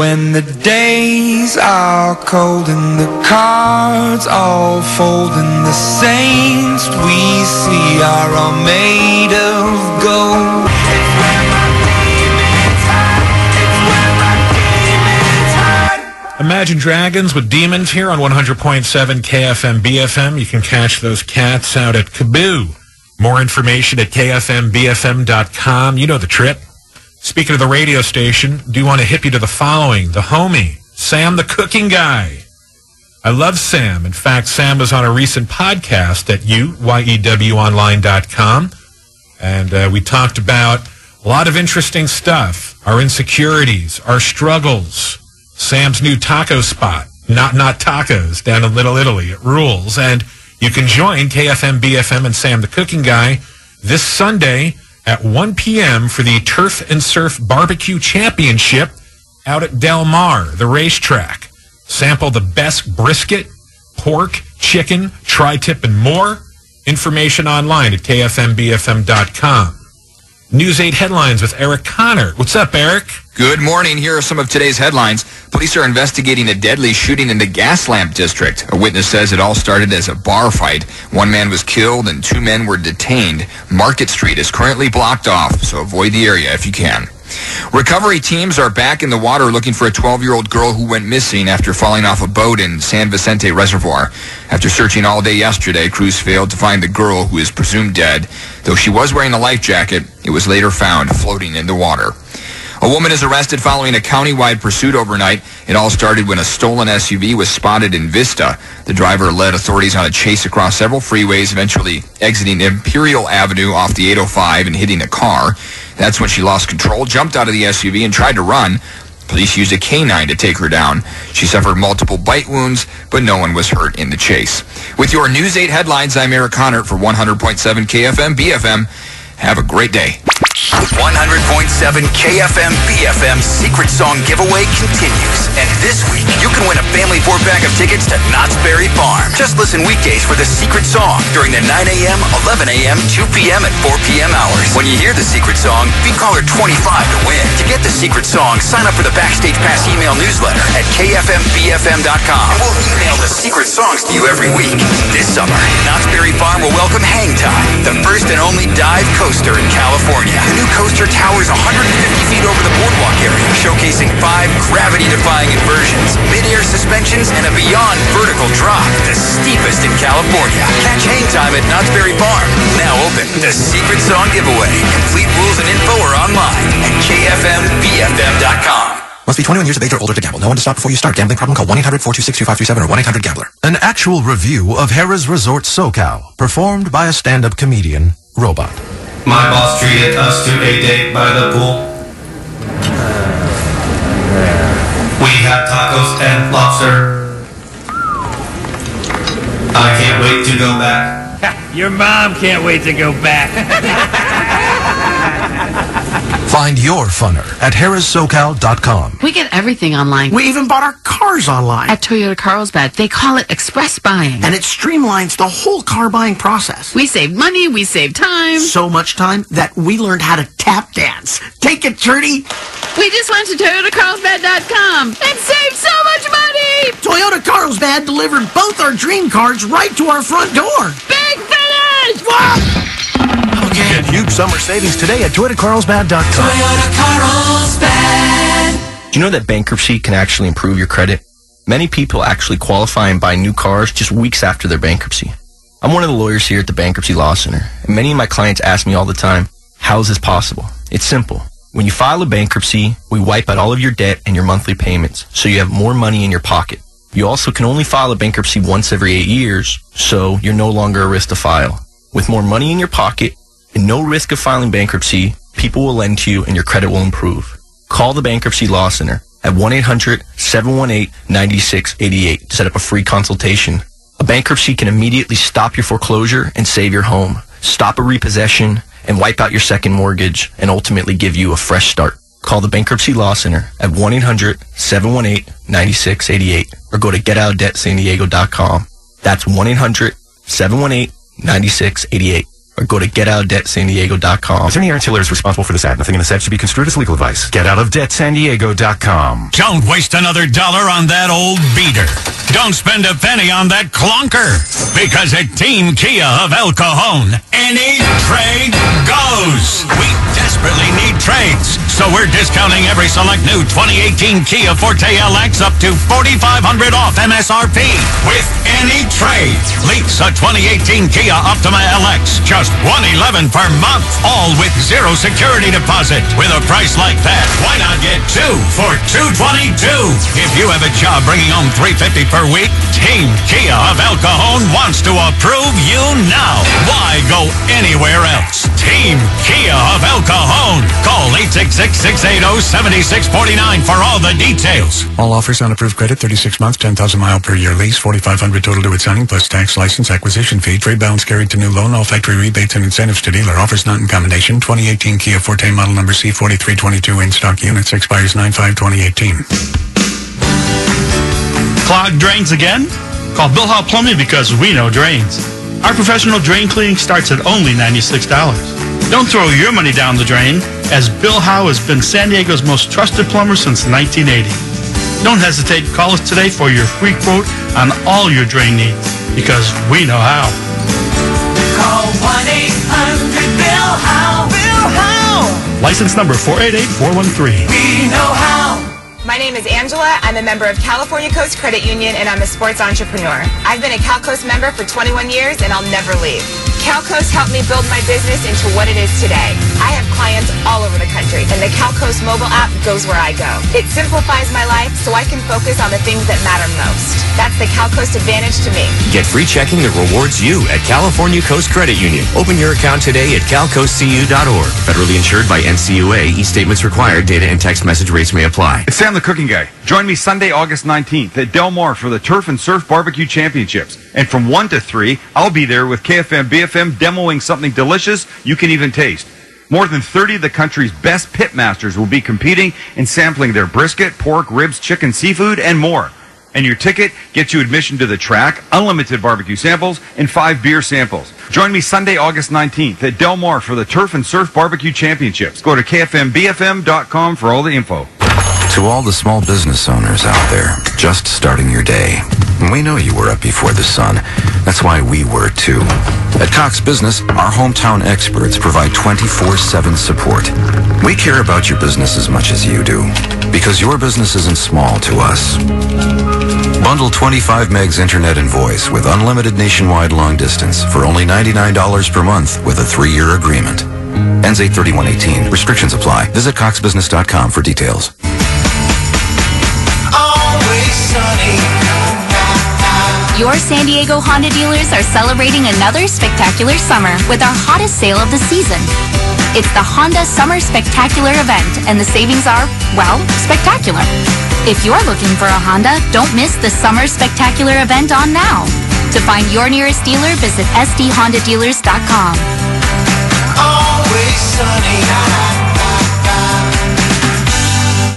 When the days are cold and the cards all fold and the saints we see are all made of gold. Imagine Dragons with Demons here on 100.7 KFM BFM. You can catch those cats out at KAABOO. More information at kfmbfm.com. You know the trip. Speaking of the radio station, do you want to hip you to the following? The homie, Sam the cooking guy. I love Sam. In fact, Sam was on a recent podcast at uyewonline.com. And uh, we talked about a lot of interesting stuff. Our insecurities, our struggles, Sam's new taco spot, not not tacos, down in Little Italy. It rules. And you can join KFM BFM and Sam the Cooking Guy this Sunday at 1 p.m. for the Turf and Surf Barbecue Championship out at Del Mar, the racetrack. Sample the best brisket, pork, chicken, tri-tip, and more. Information online at kfmbfm.com. News 8 headlines with Eric Connor. What's up, Eric? Good morning. Here are some of today's headlines. Police are investigating a deadly shooting in the Gaslamp district. A witness says it all started as a bar fight. One man was killed and two men were detained. Market Street is currently blocked off, so avoid the area if you can. Recovery teams are back in the water looking for a 12-year-old girl who went missing after falling off a boat in San Vicente Reservoir. After searching all day yesterday, crews failed to find the girl who is presumed dead. Though she was wearing a life jacket, it was later found floating in the water. A woman is arrested following a countywide pursuit overnight. It all started when a stolen SUV was spotted in Vista. The driver led authorities on a chase across several freeways, eventually exiting Imperial Avenue off the 805 and hitting a car. That's when she lost control, jumped out of the SUV, and tried to run. Police used a canine to take her down. She suffered multiple bite wounds, but no one was hurt in the chase. With your News 8 headlines, I'm Eric Connor for 100.7 KFM BFM. Have a great day. 100.7 KFM BFM Secret Song Giveaway continues. And this week, you can win a family four pack of tickets to Knott's Berry Farm. Just listen weekdays for the secret song during the 9 a.m., 11 a.m., 2 p.m., and 4 p.m. hours. When you hear the secret song, be caller 25 to win. To get the secret song, sign up for the Backstage Pass email newsletter at kfmbfm.com. And we'll email the secret songs to you every week. This summer, Knott's Berry Farm will welcome Hang Time, the first and only dive coaster in California. The new coaster towers 150 feet over the boardwalk area, showcasing five gravity-defying inversions, mid-air suspensions, and a beyond vertical drop, the steepest in California. Catch hang time at Knott's Berry Farm. Now open. The Secret Song Giveaway. Complete rules and info are online at kfmbfm.com. Must be 21 years of age or older to gamble. No one to stop before you start. Gambling problem? Call 1-800-426-2537 or 1-800-GAMBLER. An actual review of Harrah's Resort SoCal, performed by a stand-up comedian, Robot. My boss treated us to a date by the pool. We had tacos and lobster. I can't wait to go back. Your mom can't wait to go back. Find your funner at harrahssocal.com. We get everything online. We even bought our cars online. At Toyota Carlsbad, they call it express buying. And it streamlines the whole car buying process. We save money, we save time. So much time that we learned how to tap dance. Take it, Trudy. We just went to ToyotaCarlsbad.com and saved so much money! Toyota Carlsbad delivered both our dream cars right to our front door. Big finish! Get huge summer savings today at ToyotaCarlsbad.com. Toyota Carlsbad. Do you know that bankruptcy can actually improve your credit? Many people actually qualify and buy new cars just weeks after their bankruptcy. I'm one of the lawyers here at the Bankruptcy Law Center, and many of my clients ask me all the time, how is this possible? It's simple. When you file a bankruptcy, we wipe out all of your debt and your monthly payments, so you have more money in your pocket. You also can only file a bankruptcy once every eight years, so you're no longer a risk to file. With more money in your pocket and no risk of filing bankruptcy, people will lend to you and your credit will improve. Call the Bankruptcy Law Center at 1-800-718-9688 to set up a free consultation. A bankruptcy can immediately stop your foreclosure and save your home, stop a repossession, and wipe out your second mortgage and ultimately give you a fresh start. Call the Bankruptcy Law Center at 1-800-718-9688 or go to getoutofdebtsandiego.com. That's 1-800-718-9688 or go to getoutofdebtsandiego.com. Attorney Ahren Tiller is responsible for this ad. Nothing in this ad should be construed as legal advice. GetOutOfDebtSanDiego.com. Don't waste another dollar on that old beater. Don't spend a penny on that clunker. Because at Team Kia of El Cajon, any trade goes. We desperately need trades. So we're discounting every select new 2018 Kia Forte LX up to 4500 off MSRP. With any trade. Lease a 2018 Kia Optima LX. Just 111 per month. All with zero security deposit. With a price like that, why not get two for 222? If you have a job bringing home 350 per week, Team Kia of El Cajon wants to approve you now. Why go anywhere else? Team Kia of El Cajon. Call 866-680-7649 for all the details. All offers on approved credit, 36 months, 10,000 mile per year lease, 4,500 total due at signing, plus tax, license, acquisition fee, trade balance carried to new loan, all factory rebates and incentives to dealer. Offers not in combination. 2018 Kia Forte model number C4322 in stock units expires 9-5-2018. Clogged drains again? Call Bill Howe Plumbing because we know drains. Our professional drain cleaning starts at only $96. Don't throw your money down the drain, as Bill Howe has been San Diego's most trusted plumber since 1980. Don't hesitate. Call us today for your free quote on all your drain needs, because we know how. Call 1-800-BILL-HOW. Bill Howe. License number 488413. We know how. My name is Angela. I'm a member of California Coast Credit Union and I'm a sports entrepreneur. I've been a CalCoast member for 21 years and I'll never leave. CalCoast helped me build my business into what it is today. I have clients all over the country and the CalCoast mobile app goes where I go. It simplifies my life so I can focus on the things that matter most. That's the CalCoast advantage to me. Get free checking that rewards you at California Coast Credit Union. Open your account today at calcoastcu.org. Federally insured by NCUA. E-statements required. Data and text message rates may apply. It's Sam the Cooking Guy. Join me Sunday, August 19th at Del Mar for the Turf and Surf Barbecue Championships. And from 1 to 3, I'll be there with KFM BFM demoing something delicious you can even taste. More than 30 of the country's best pit masters will be competing and sampling their brisket, pork, ribs, chicken, seafood, and more. And your ticket gets you admission to the track, unlimited barbecue samples, and five beer samples. Join me Sunday, August 19th at Del Mar for the Turf and Surf Barbecue Championships. Go to KFMBFM.com for all the info. To all the small business owners out there, just starting your day. We know you were up before the sun. That's why we were too. At Cox Business, our hometown experts provide 24-7 support. We care about your business as much as you do, because your business isn't small to us. Bundle 25 megs internet and voice with unlimited nationwide long distance for only $99 per month with a three-year agreement. Ends 83118. Restrictions apply. Visit coxbusiness.com for details. Your San Diego Honda dealers are celebrating another spectacular summer with our hottest sale of the season. It's the Honda Summer Spectacular event, and the savings are, well, spectacular. If you're looking for a Honda, don't miss the Summer Spectacular event on now. To find your nearest dealer, visit sdhondadealers.com. Always sunny.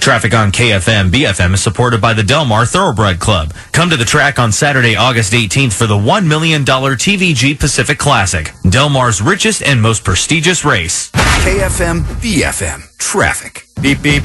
Traffic on KFM BFM is supported by the Del Mar Thoroughbred Club. Come to the track on Saturday, August 18th for the $1 million TVG Pacific Classic, Del Mar's richest and most prestigious race. KFM BFM. Traffic. Beep beep.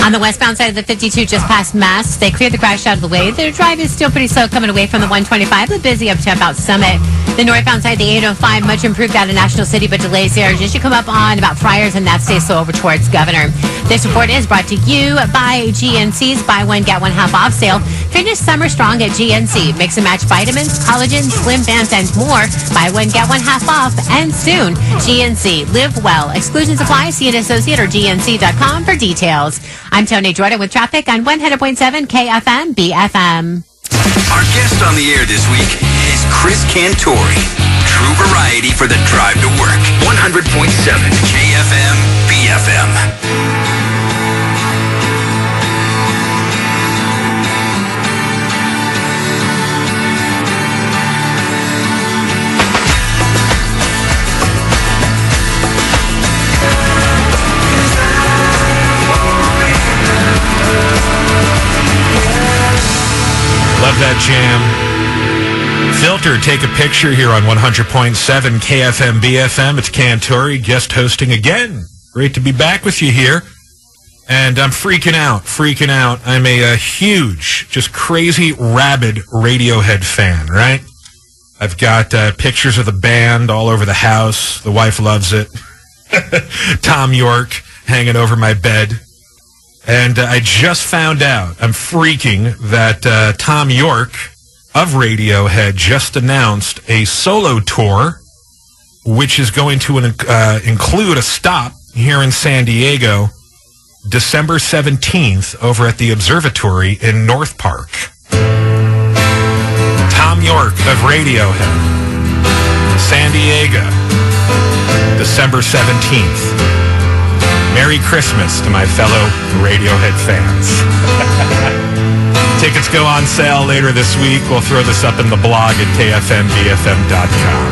On the westbound side of the 52, just past Mast, they cleared the crash out of the way. Their drive is still pretty slow coming away from the 125, but busy up to about Summit. The northbound side, the 805, much improved out of National City, but delays there. Just you come up on about Friars, and that stays slow over towards Governor. This report is brought to you by GNC's Buy One, Get One Half Off sale. Finish summer strong at GNC. Mix and match vitamins, collagen, slim bands, and more. Buy one, get one half off, and soon. GNC. Live well. Exclusions apply. See an associate or GNC.com for details. I'm Tony Jordan with traffic on 100.7 KFM BFM. Our guest on the air this week is Chris Cantori. True variety for the drive to work. 100.7 KFM BFM. Love that jam. Filter, take a picture here on 100.7 KFM BFM. It's Cantori guest hosting again. Great to be back with you here. And I'm freaking out, freaking out. I'm a, a huge, just crazy, rabid Radiohead fan, right? I've got uh, pictures of the band all over the house. The wife loves it. Thom Yorke hanging over my bed. And uh, I just found out, I'm freaking, that uh, Thom Yorke of Radiohead just announced a solo tour, which is going to uh, include a stop here in San Diego December 17th over at the Observatory in North Park. Thom Yorke of Radiohead, San Diego, December 17th. Merry Christmas to my fellow Radiohead fans. Tickets go on sale later this week. We'll throw this up in the blog at kfmbfm.com.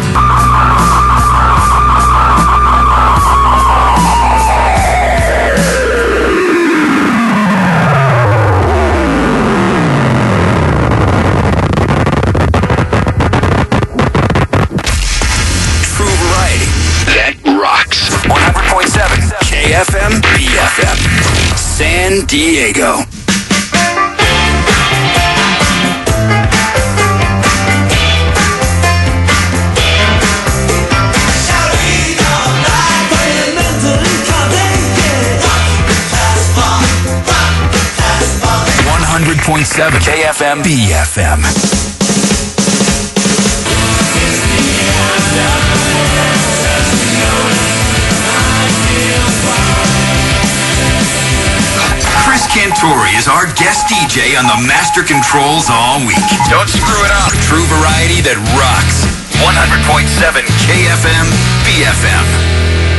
San Diego. Point seven KFM BFM. Cantori is our guest DJ on the Master Controls all week. Don't screw it up. True variety that rocks. 100.7 KFM BFM.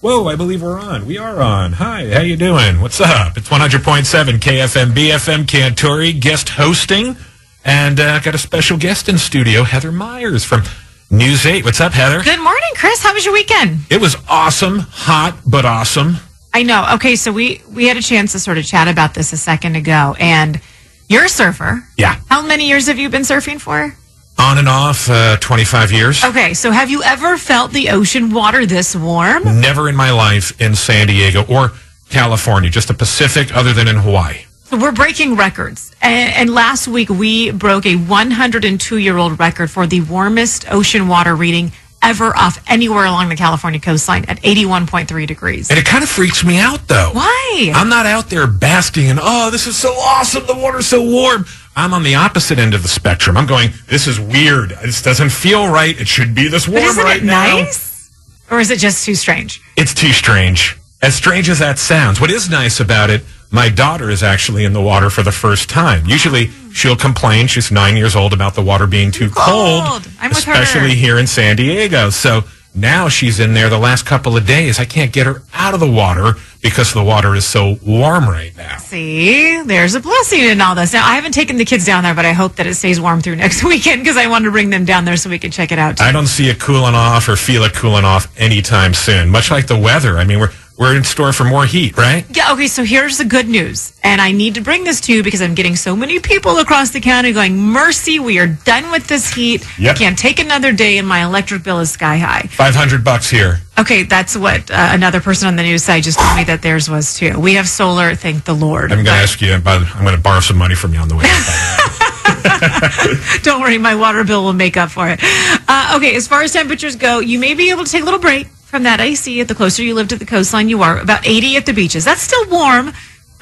Whoa, I believe we're on. We are on. Hi, how you doing? What's up? It's 100.7 KFM BFM Cantori guest hosting. And I uh, got a special guest in studio, Heather Myers from News 8. What's up, Heather? Good morning, Chris. How was your weekend? It was awesome. Hot, but awesome. I know. Okay, so we we had a chance to sort of chat about this a second ago, and you're a surfer. Yeah. How many years have you been surfing for? On and off, uh, 25 years. Okay, so have you ever felt the ocean water this warm? Never in my life in San Diego or California, just the Pacific other than in Hawaii. So we're breaking records, and, and last week we broke a 102 year old record for the warmest ocean water reading ever off anywhere along the California coastline at 81.3 degrees. And it kind of freaks me out, though. Why? I'm not out there basking in, oh, this is so awesome. The water's so warm. I'm on the opposite end of the spectrum. I'm going, this is weird. This doesn't feel right. It should be this But warm isn't right it now. nice? Or is it just too strange? It's too strange. As strange as that sounds. What is nice about it, my daughter is actually in the water for the first time. Usually she'll complain. She's nine years old about the water being too cold, I'm with her. especially here in San Diego. So now she's in there the last couple of days. I can't get her out of the water because the water is so warm right now. See, there's a blessing in all this. Now, I haven't taken the kids down there, but I hope that it stays warm through next weekend because I want to bring them down there so we can check it out. I don't see it cooling off or feel it cooling off anytime soon. Much like the weather. I mean, we're we're in store for more heat, right? Yeah, okay, so here's the good news. And I need to bring this to you because I'm getting so many people across the county going, Mercy, we are done with this heat. Yep. I can't take another day and my electric bill is sky high. Five hundred bucks here. Okay, that's what uh, another person on the news side just told me that theirs was too. We have solar, thank the Lord. I'm going to ask you about. I'm going to borrow some money from you on the way. Don't worry, my water bill will make up for it. Uh, okay, as far as temperatures go, you may be able to take a little break from that AC. The closer you live to the coastline, you are about 80 at the beaches. That's still warm,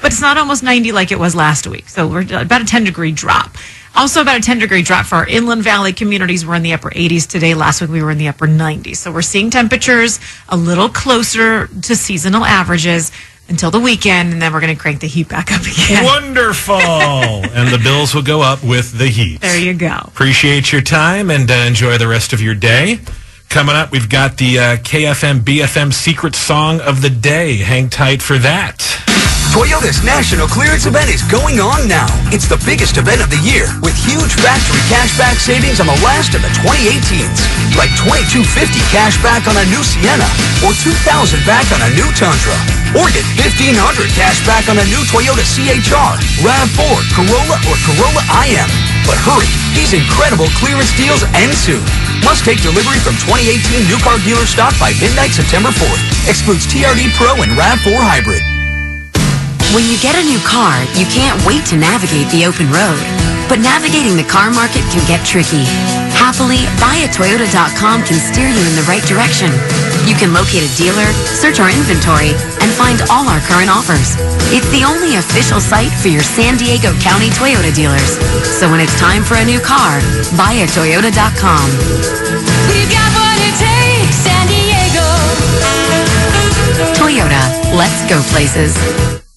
but it's not almost 90 like it was last week. So we're about a 10 degree drop. Also, about a 10 degree drop for our inland valley communities. We're in the upper 80s today. Last week we were in the upper 90s. So we're seeing temperatures a little closer to seasonal averages until the weekend, and then we're going to crank the heat back up again. Wonderful. and the bills will go up with the heat. There you go. Appreciate your time and uh, enjoy the rest of your day. Coming up, we've got the uh, KFM BFM secret song of the day. Hang tight for that. Toyota's national clearance event is going on now. It's the biggest event of the year with huge factory cashback savings on the last of the 2018s. Like 2250 cashback on a new Sienna or 2000 back on a new Tundra. Or get 1500 cashback on a new Toyota CHR, RAV4, Corolla, or Corolla IM. But hurry, these incredible clearance deals end soon. Must take delivery from 2018 new car dealer stock by midnight September 4th. Excludes TRD Pro and RAV4 Hybrid. When you get a new car, you can't wait to navigate the open road. But navigating the car market can get tricky. Happily, buyatoyota.com can steer you in the right direction. You can locate a dealer, search our inventory, and find all our current offers. It's the only official site for your San Diego County Toyota dealers. So when it's time for a new car, buyatoyota.com. You got what it takes, San Diego. Toyota, let's go places.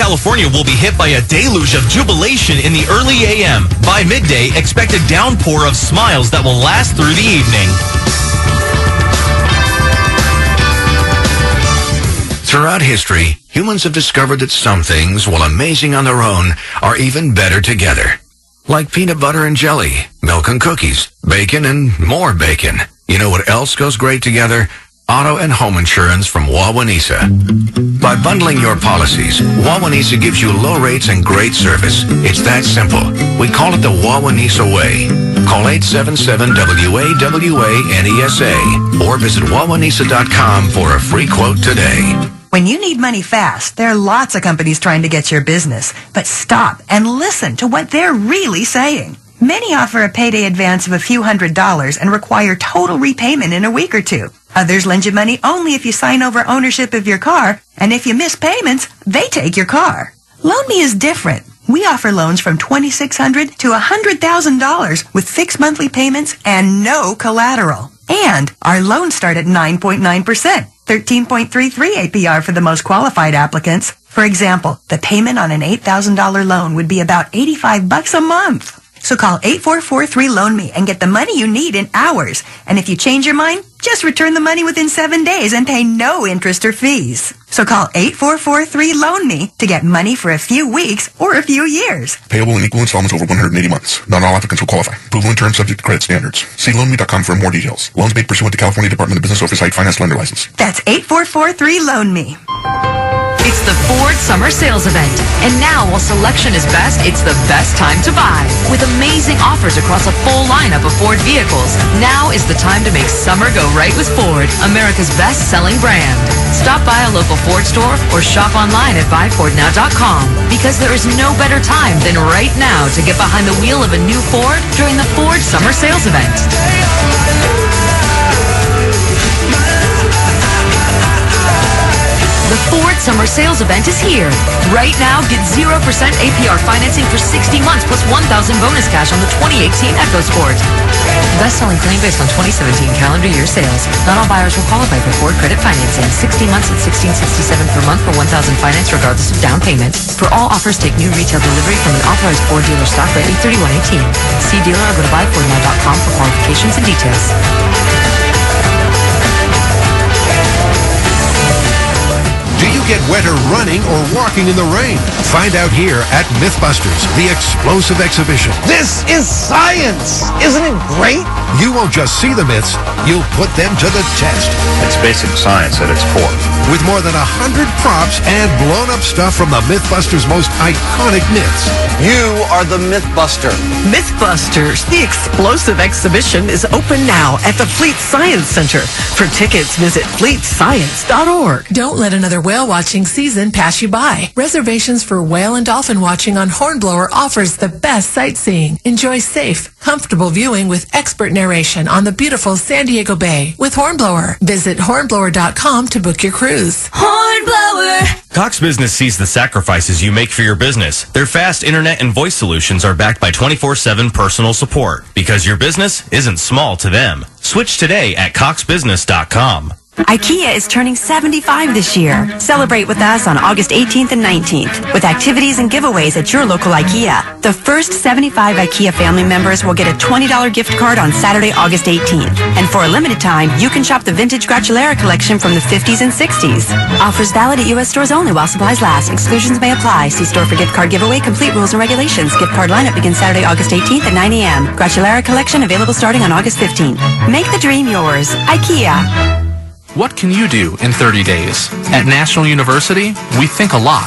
California will be hit by a deluge of jubilation in the early AM. By midday, expect a downpour of smiles that will last through the evening. Throughout history, humans have discovered that some things, while amazing on their own, are even better together. Like peanut butter and jelly, milk and cookies, bacon and more bacon. You know what else goes great together? Auto and home insurance from Wawanesa. By bundling your policies, Wawanesa gives you low rates and great service. It's that simple. We call it the Wawanesa way. Call 877-WAWA-NESA or visit wawanesa.com for a free quote today. When you need money fast, there are lots of companies trying to get your business. But stop and listen to what they're really saying. Many offer a payday advance of a few hundred dollars and require total repayment in a week or two. Others lend you money only if you sign over ownership of your car, and if you miss payments, they take your car. LoanMe is different. We offer loans from 2,600 to $100,000 with fixed monthly payments and no collateral. And our loans start at 9.9%, 13.33 APR for the most qualified applicants. For example, the payment on an $8,000 loan would be about 85 bucks a month. So call 8443-LOAN-ME and get the money you need in hours. And if you change your mind, just return the money within seven days and pay no interest or fees. So call 8443-LOAN-ME to get money for a few weeks or a few years. Payable in equal installments over 180 months. Not all applicants will qualify. Approval in terms subject to credit standards. See loanme.com for more details. Loans made pursuant to California Department of Business Oversight Finance Lender License. That's 8443-LOAN-ME. It's the Ford Summer Sales Event. And now, while selection is best, it's the best time to buy. With amazing offers across a full lineup of Ford vehicles, now is the time to make summer go right with Ford, America's best-selling brand. Stop by a local Ford store or shop online at buyfordnow.com because there is no better time than right now to get behind the wheel of a new Ford during the Ford Summer Sales Event. Summer Sales Event is here. Right now, get 0% APR financing for 60 months plus 1,000 bonus cash on the 2018 EcoSport. Best-selling claim based on 2017 calendar year sales. Not all buyers will qualify for Ford credit financing. 60 months at 1667 per month for 1,000 finance regardless of down payment. For all offers, take new retail delivery from an authorized Ford dealer stock by 83118. See dealer or go to buyfordnow.com for qualifications and details. Do you get wetter running or walking in the rain? Find out here at Mythbusters, the explosive exhibition. This is science! Isn't it great? You won't just see the myths, you'll put them to the test. It's basic science at its core. With more than a hundred props and blown-up stuff from the Mythbusters' most iconic myths. You are the Mythbuster. Mythbusters, the explosive exhibition is open now at the Fleet Science Center. For tickets, visit fleetscience.org. Don't let another whale watching season pass you by. Reservations for whale and dolphin watching on Hornblower offers the best sightseeing. Enjoy safe, comfortable viewing with expert narration on the beautiful San Diego Bay with Hornblower. Visit hornblower.com to book your cruise. Hornblower! Cox Business sees the sacrifices you make for your business. Their fast internet and voice solutions are backed by 24-7 personal support because your business isn't small to them. Switch today at coxbusiness.com. IKEA is turning 75 this year. Celebrate with us on August 18th and 19th with activities and giveaways at your local IKEA. The first 75 IKEA family members will get a $20 gift card on Saturday, August 18th. And for a limited time, you can shop the vintage Gratulera collection from the 50s and 60s. Offers valid at U.S. stores only while supplies last. Exclusions may apply. See store for gift card giveaway, complete rules and regulations. Gift card lineup begins Saturday, August 18th at 9 a.m. Gratulera collection available starting on August 15th. Make the dream yours. IKEA. What can you do in 30 days? At National University, we think a lot.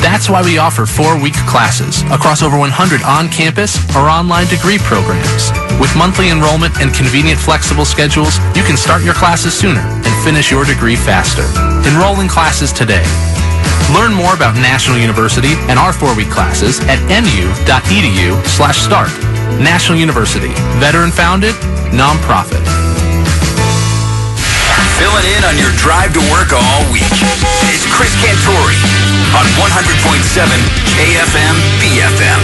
That's why we offer four-week classes across over 100 on-campus or online degree programs. With monthly enrollment and convenient flexible schedules, you can start your classes sooner and finish your degree faster. Enroll in classes today. Learn more about National University and our four-week classes at nu.edu slash start. National University, veteran-founded, nonprofit. Filling in on your drive to work all week. It's Chris Cantori on 100.7 KFM BFM.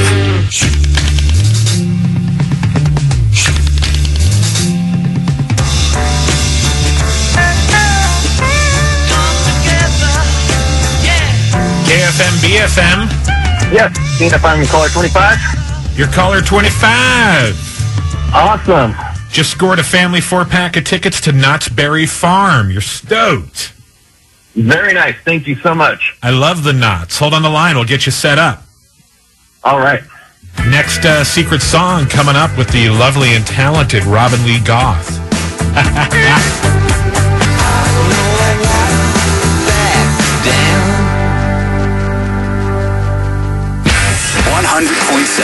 KFM BFM. Yes, seeing if I'm caller 25. You're caller 25. Awesome. Just scored a family four pack of tickets to Knott's Berry Farm. You're stoked. Very nice. Thank you so much. I love the knots. Hold on the line. We'll get you set up. All right. Next uh, secret song coming up with the lovely and talented Robin Lee Goth.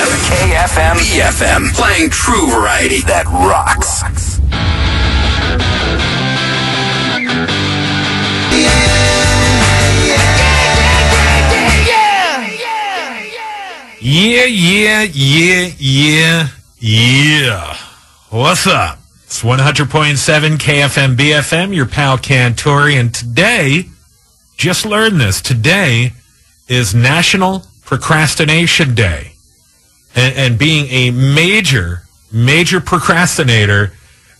KFM BFM. Playing true variety that rocks. Yeah, yeah, yeah, yeah, yeah. What's up? It's 100.7 KFM BFM, your pal Cantori, and today, just learned this, today is National Procrastination Day. And, and being a major, major procrastinator,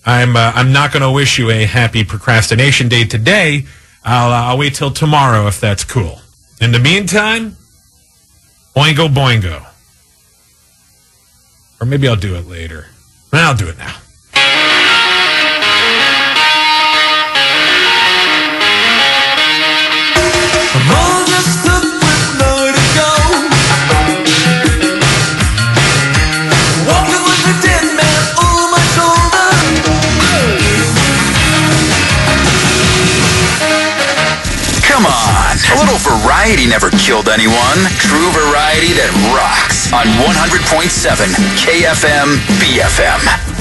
I'm, uh, I'm not going to wish you a happy procrastination day today. I'll, uh, I'll wait till tomorrow if that's cool. In the meantime, Oingo Boingo. Or maybe I'll do it later. I'll do it now. Never killed anyone. True variety that rocks on 100.7 KFM BFM.